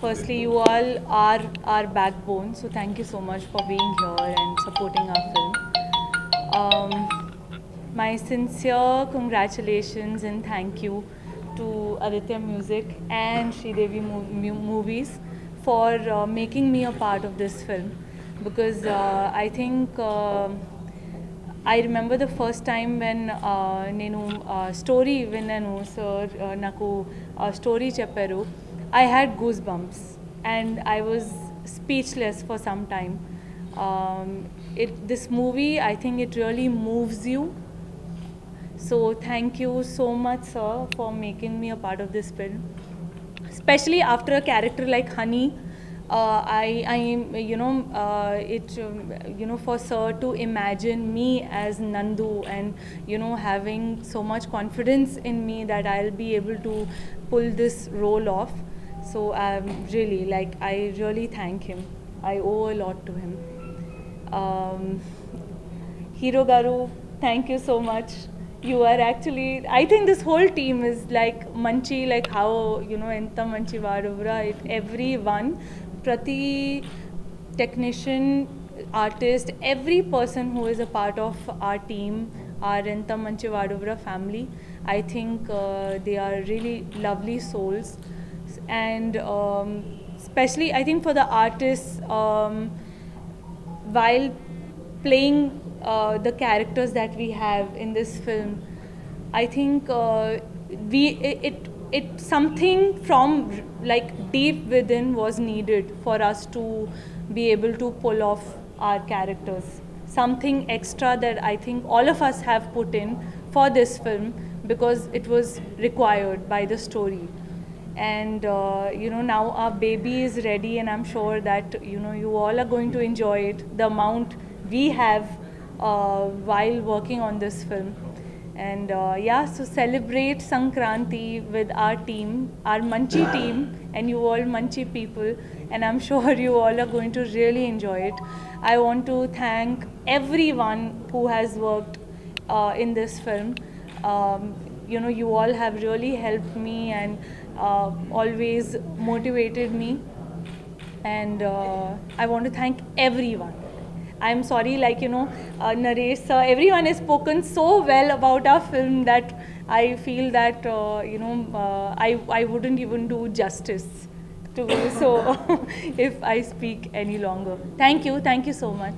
Firstly, you all are our backbone, so thank you so much for being here and supporting our film. Um, my sincere congratulations and thank you to Aditya Music and Sridevi Devi Movies for uh, making me a part of this film because uh, I think uh, I remember the first time when uh, Nenu uh, story, when Nenu sir, uh, Naku uh, story chepparu. I had goosebumps and I was speechless for some time. Um, it, this movie, I think it really moves you. So thank you so much, sir, for making me a part of this film. Especially after a character like Honey, uh, I, I, you know, uh, it, um, you know, for sir to imagine me as Nandu and you know having so much confidence in me that I'll be able to pull this role off. So um, really, like, I really thank him. I owe a lot to him. Um, Garu, thank you so much. You are actually, I think this whole team is like Manchi, like how, you know, Entha Manchivaadavuraa, everyone, Prati technician, artist, every person who is a part of our team, our Entha Manchivaadavuraa family, I think uh, they are really lovely souls. And um, especially, I think for the artists, um, while playing uh, the characters that we have in this film, I think uh, we it, it it something from like deep within was needed for us to be able to pull off our characters. Something extra that I think all of us have put in for this film because it was required by the story and uh, you know now our baby is ready and i'm sure that you know you all are going to enjoy it the amount we have uh, while working on this film. And uh, yeah so celebrate sankranti with our team our manchi team and you all manchi people. And i'm sure you all are going to really enjoy it. I want to thank everyone who has worked uh, in this film. Um, you know you all have really helped me and uh, always motivated me. And uh, i want to thank everyone. I'm sorry like you know uh, naresh sir everyone has spoken so well about our film that i feel that uh, you know uh, I, I wouldn't even do justice to so if i speak any longer. Thank you. Thank you so much